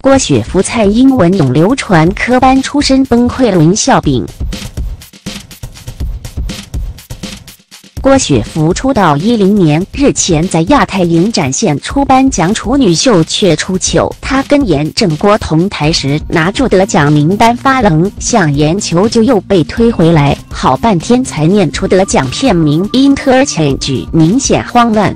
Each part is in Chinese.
郭雪芙蔡英文永流传科班出身崩溃论笑柄。郭雪芙出道一零年，日前在亚太影展现出颁奖处女秀却出糗。她跟严正国同台时拿住得奖名单发愣，向严求救又被推回来，好半天才念出得奖片名 Interchange，明显慌乱。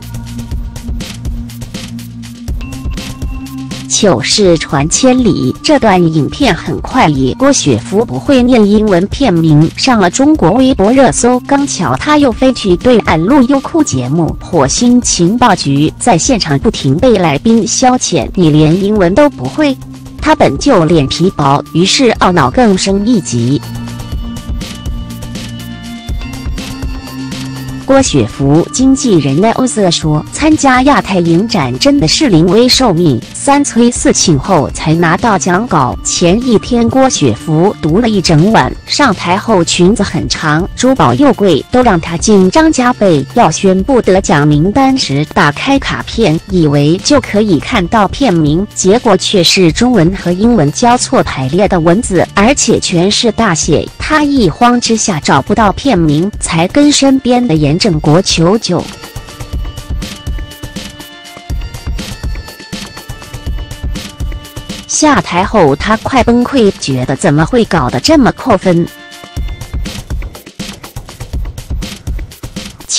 糗事传千里，这段影片很快以郭雪芙不会念英文片名上了中国微博热搜。刚巧他又飞去对岸录优酷节目《火星情报局》，在现场不停被来宾消遣：“你连英文都不会？”他本就脸皮薄，于是懊恼更升一级。郭雪芙经纪人奈欧瑟说：“参加亚太影展真的是临危受命，三催四请后才拿到奖稿。前一天郭雪芙读了一整晚，上台后裙子很长，珠宝又贵，都让她紧张加倍。要宣布得奖名单时，打开卡片，以为就可以看到片名，结果却是中文和英文交错排列的文字，而且全是大写。他一慌之下找不到片名，才跟身边的严。”正国求救。下台后，他快崩溃，觉得怎么会搞得这么扣分？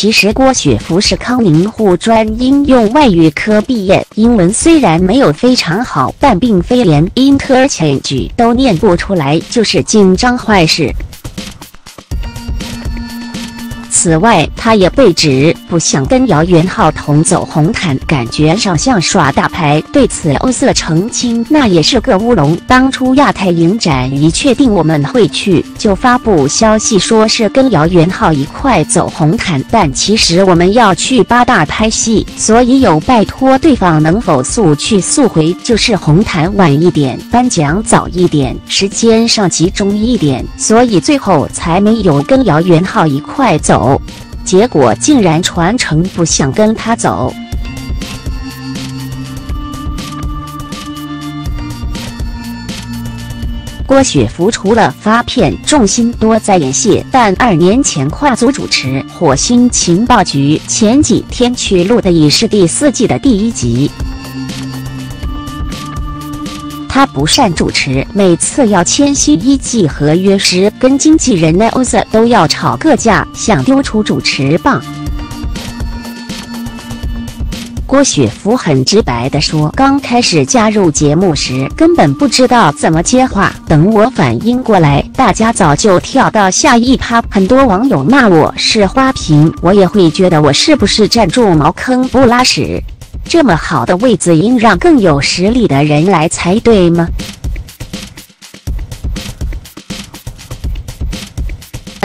其实郭雪芙是康宁沪专应用外语科毕业，英文虽然没有非常好，但并非连 interchange 都念不出来，就是紧张坏事。此外，他也被指不想跟姚元浩同走红毯，感觉上像耍大牌。对此，欧瑟澄清，那也是个乌龙。当初亚太影展一确定我们会去，就发布消息说是跟姚元浩一块走红毯，但其实我们要去八大拍戏，所以有拜托对方能否速去速回，就是红毯晚一点，颁奖早一点，时间上集中一点，所以最后才没有跟姚元浩一块走。结果竟然传承不想跟他走。郭雪芙除了发片，重心多在演戏，但二年前跨组主持《火星情报局》，前几天去录的已是第四季的第一集。他不善主持，每次要签新一季合约时，跟经纪人 n o z 都要吵个架，想丢出主持棒。郭雪芙很直白地说：“刚开始加入节目时，根本不知道怎么接话，等我反应过来，大家早就跳到下一趴。很多网友骂我是花瓶，我也会觉得我是不是站住茅坑不拉屎。”这么好的位子，应让更有实力的人来才对吗？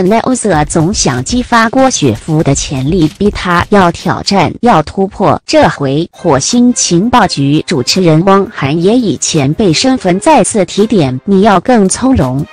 奈欧瑟总想激发郭雪芙的潜力，逼她要挑战、要突破。这回火星情报局主持人汪涵也以前辈身份再次提点：你要更从容。